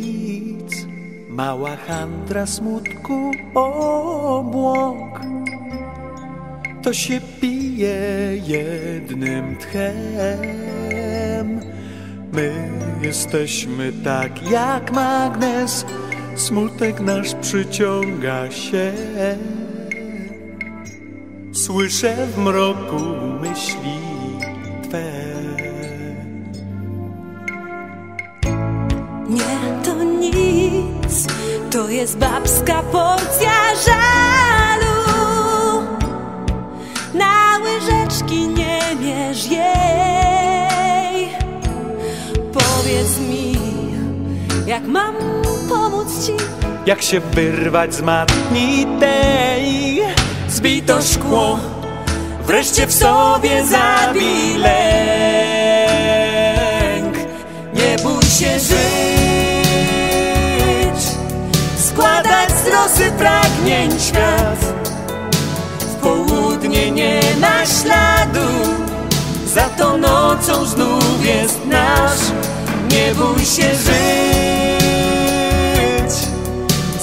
nic, mała handra smutku obłok. To się pije jednym tchem. My jesteśmy tak jak magnes, smutek nasz przyciąga się. Słyszę w mroku myśli Twe. Nic, to jest babska porcja żalu. Na łyżeczki nie mierz jej. Powiedz mi, jak mam pomóc ci? Jak się wyrwać z matni tej Zbito szkło Wreszcie w sobie zabij rosy pragnień świat. W południe nie ma śladu Za to nocą znów jest nasz. Nie bój się żyć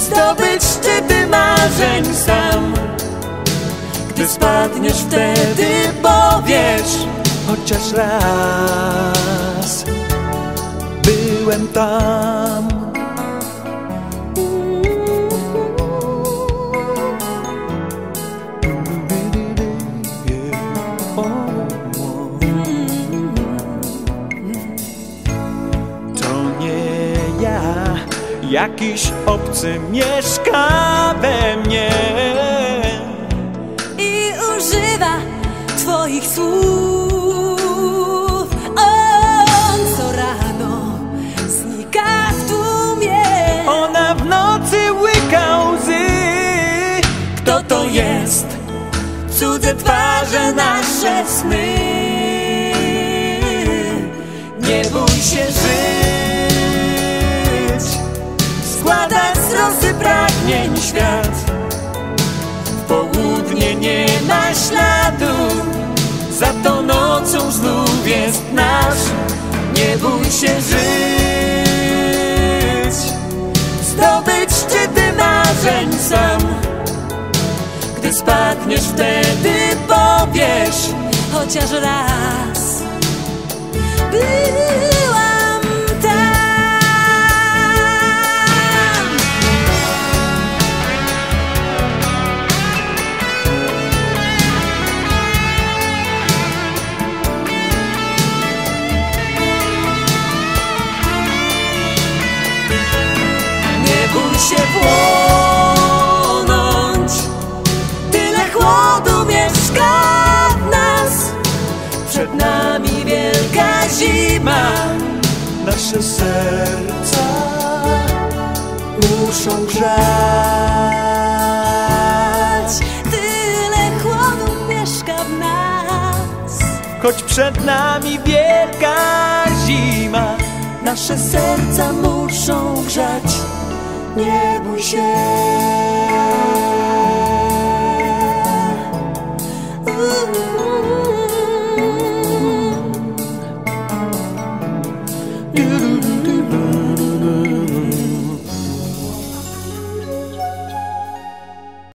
Zdobyć szczyty marzeń sam. Gdy spadniesz wtedy powiesz Chociaż raz Byłem tam jakiś obcy mieszka we mnie. i używa Twoich słów. On co rano znika w tłumie. Ona w nocy łyka łzy. Kto to jest? Cudze twarze nasze sny. Świat. W południe nie ma śladu, za to nocą znów jest nasz. Nie bój się żyć, zdobyć szczyty marzeń sam. Gdy spadniesz wtedy powiesz chociaż raz zima Nasze serca muszą grzać. Tyle chłodu mieszka w nas. Choć przed nami wielka zima Nasze serca muszą grzać. Nie bój się You.